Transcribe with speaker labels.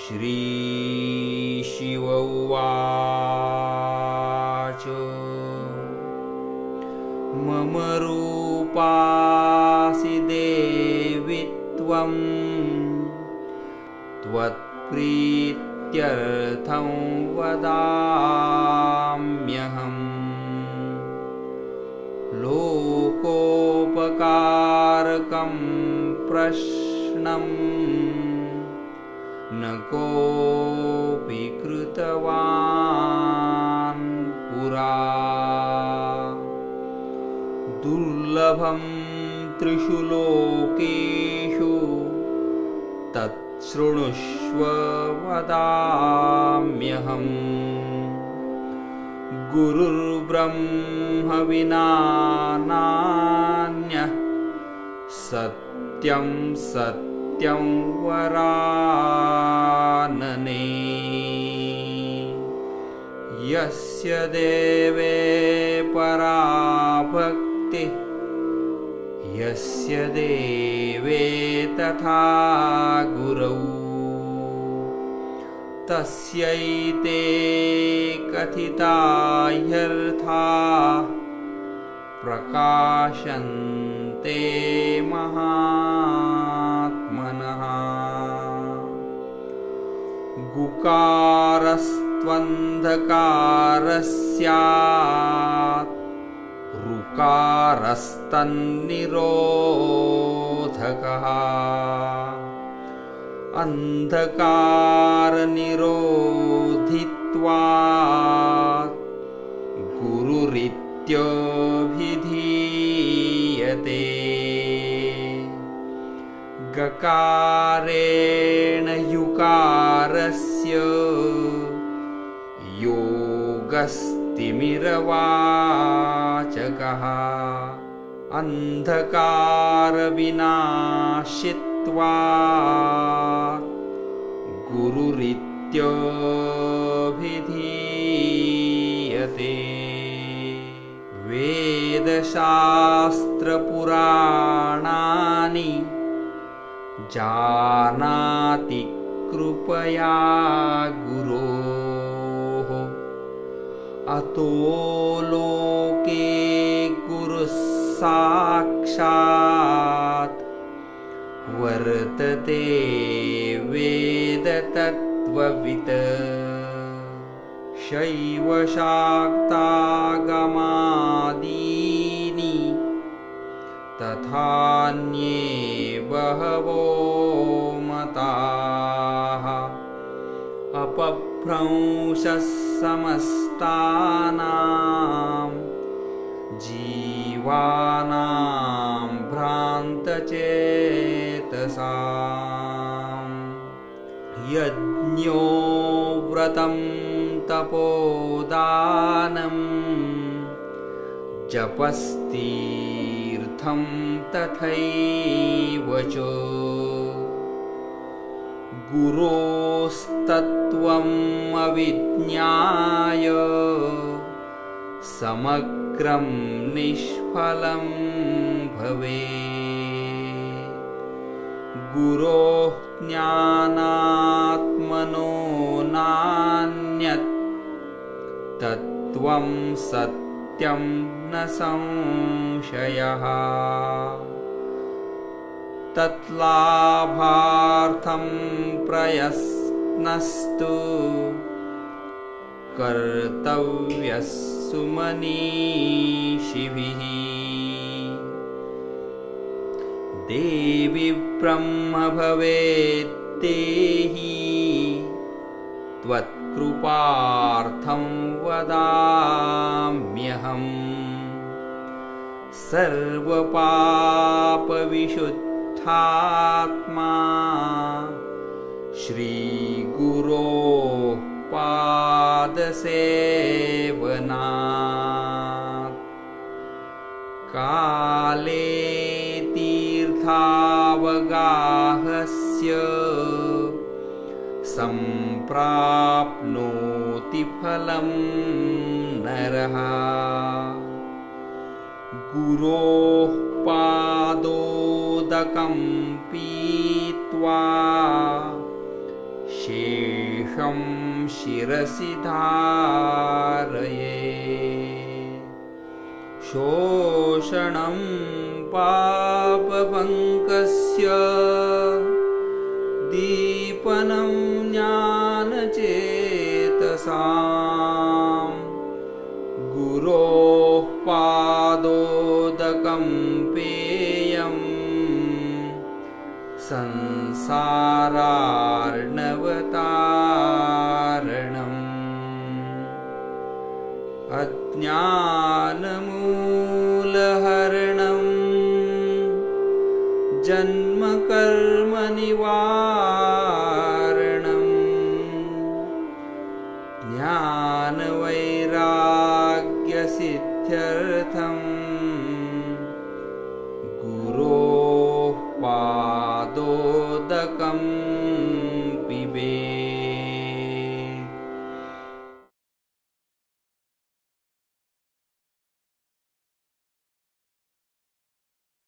Speaker 1: श्रीशिव उवाच। मम रूपासि देवि त्वं त्वत्प्रीत्यर्थं वदाम्यहम् लोकोपकारकं प्रश्नम् न कोऽपि कृतवान् पुरा। दुर्लभं त्रिषु लोकेषु तच्छृणुष्व वदाम्यहम् गुरुर्ब्रह्मविना नान्यः सत्यं सत्यं वरानने। यस्य देवे पराभक्तिः यस्य देवे तथा गुरौ। तस्यैते कथिता ह्यर्था प्रकाशन्ते महात्मनः गुकारस्त्वन्धकारस्यात् ऋकारस्तन्निरोधकः। अन्धकारनिरोधित्वा गुरुरित्यभिधीयते गकारेण युकारस्य योगस्तिमिरवाचकः अन्धकारविनाशित्वा गुरुरित्यभिधीयते वेदशास्त्रपुराणानि जानाति कृपया गुरोः। अतो लोके गुरुः साक्षात् वर्तते वेदतत्त्ववित्। शैवशाक्तागमादीनि तथान्ये बहवो अपभ्रंशः समस्तानां जीवानां भ्रान्तचेतसाम् यज्ञो व्रतं तपोदानम् जपस्तीर्थं तथैव च गुरोस्तत्त्वम् अविज्ञाय समग्रं निष्फलं भवेत्। गुरोः ज्ञानात्मनो नान्यत् तत्त्वं सत्यं न संशयः तत्लाभार्थं प्रयस्नस्तु कर्तव्यः सुमनीषिभिः। देवि ब्रह्म भवेत्तेहि त्वत्कृपार्थं वदाम्यहम् सर्वपापविशुद्धात्मा श्रीगुरोः पादसेवनात् काले तीर्थावगाहस्य सम्प्राप्नोति फलं नरः। गुरोः पीत्वा शे अर्घ्यं शिरसि धारये। शोषणं पापपङ्कस्य दीपनं ज्ञानचेतसाम् गुरोः पादोदकं संसारार्णवतारणम्। अज्ञानमूलहरणम्। जन्मकर्मनिवारणम्। ज्ञानवैराग्यसिद्ध्यर्थम्।